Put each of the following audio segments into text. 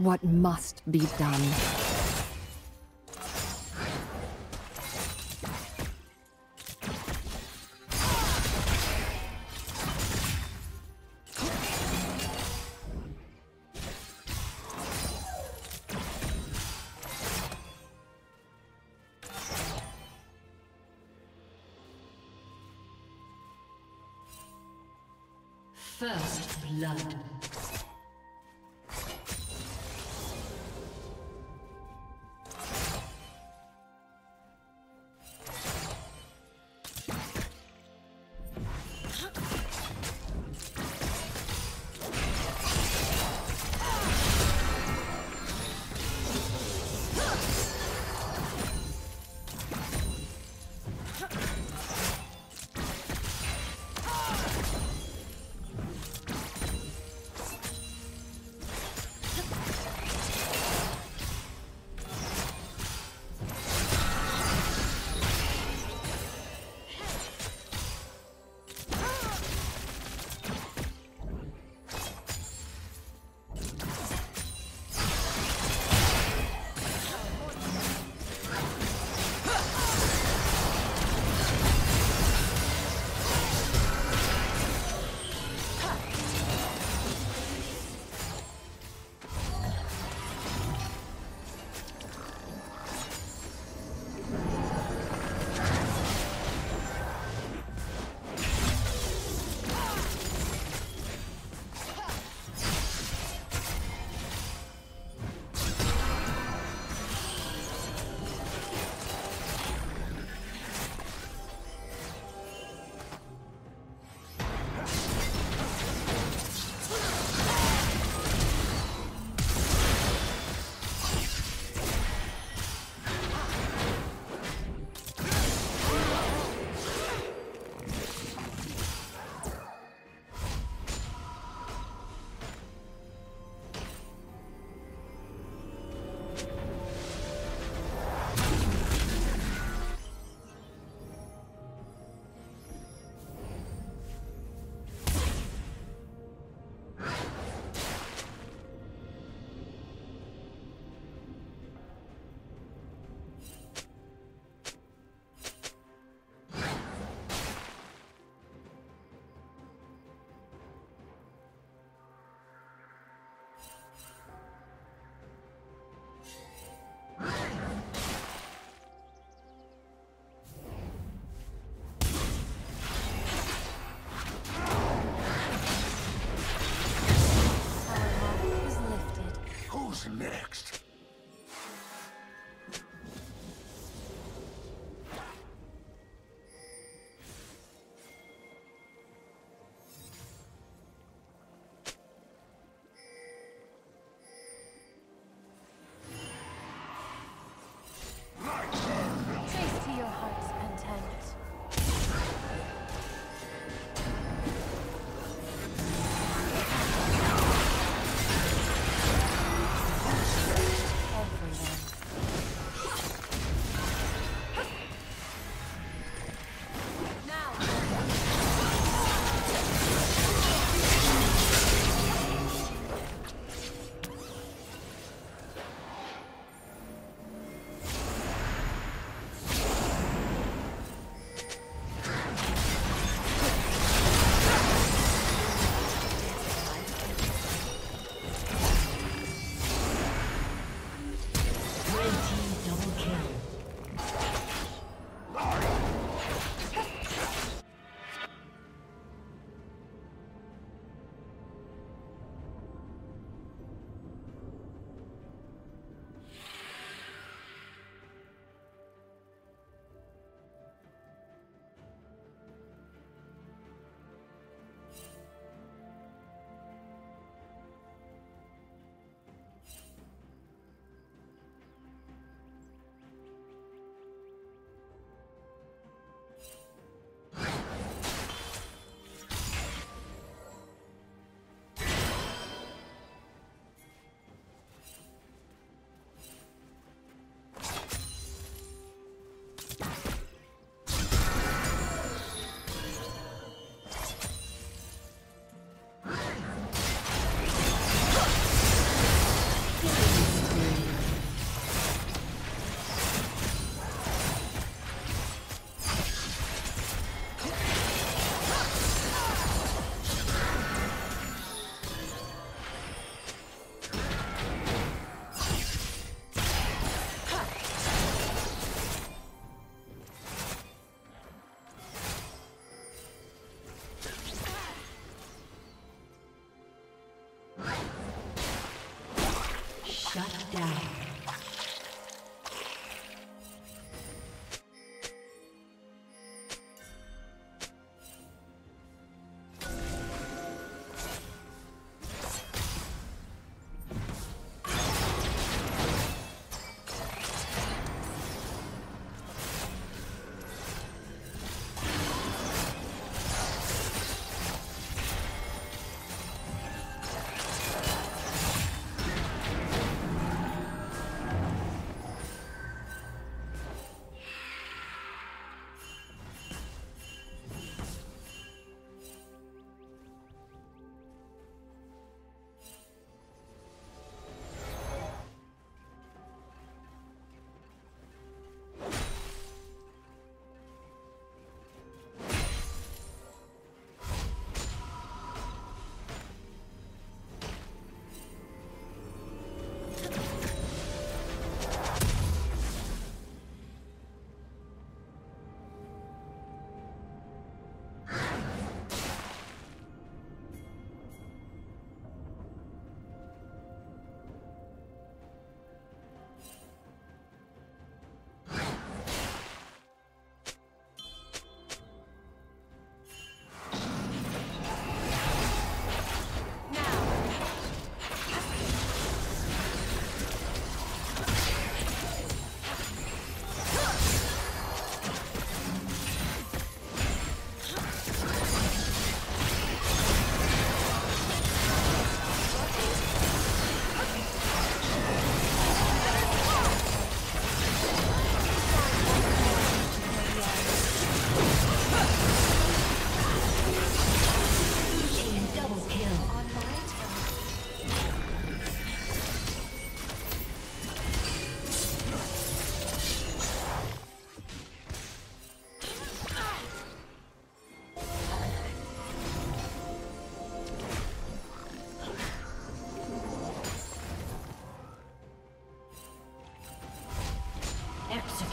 what must be done.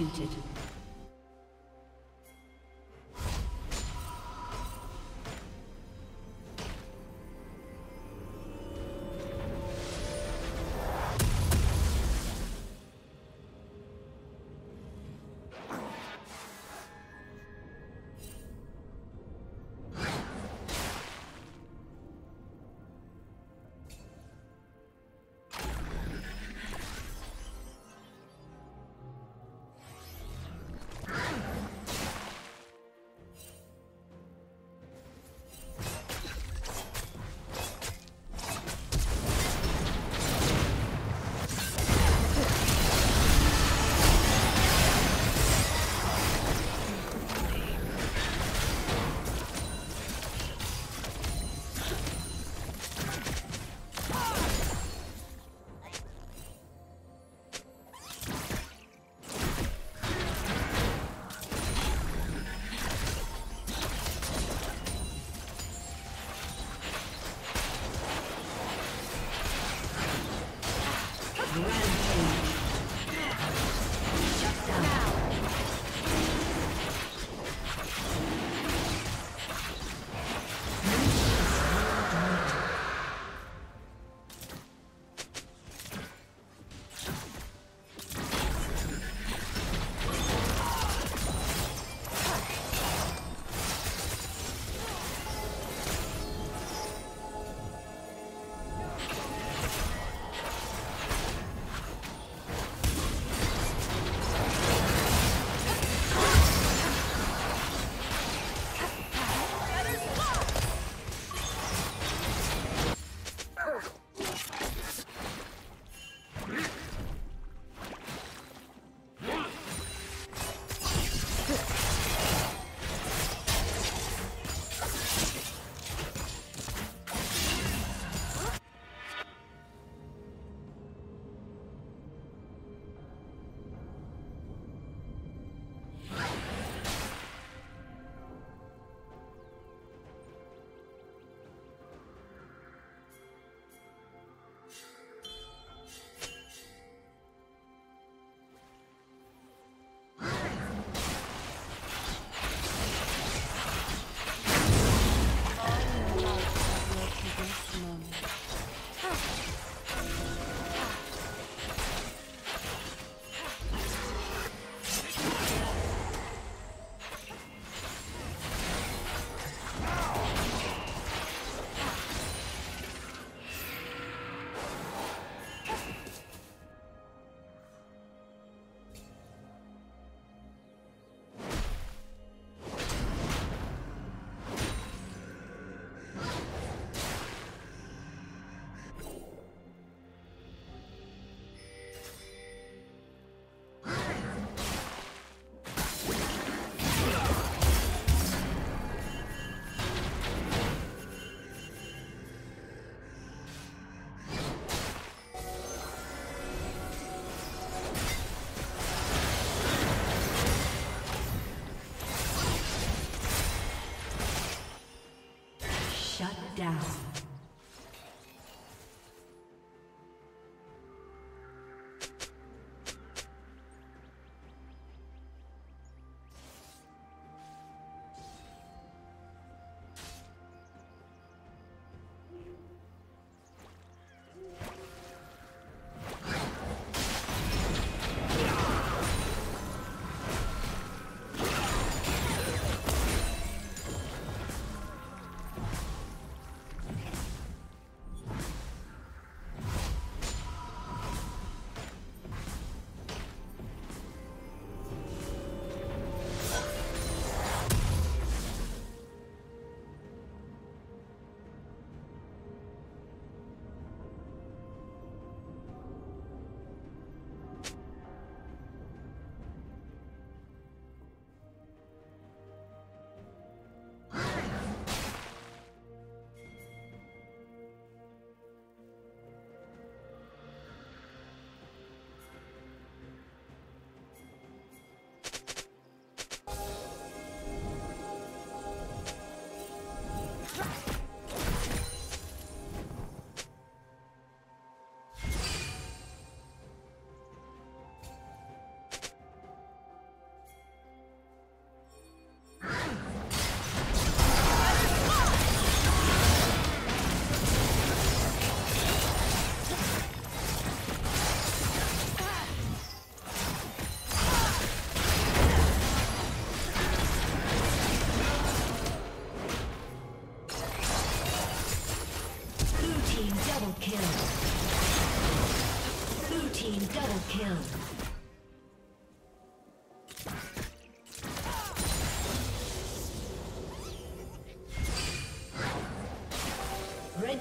Executed.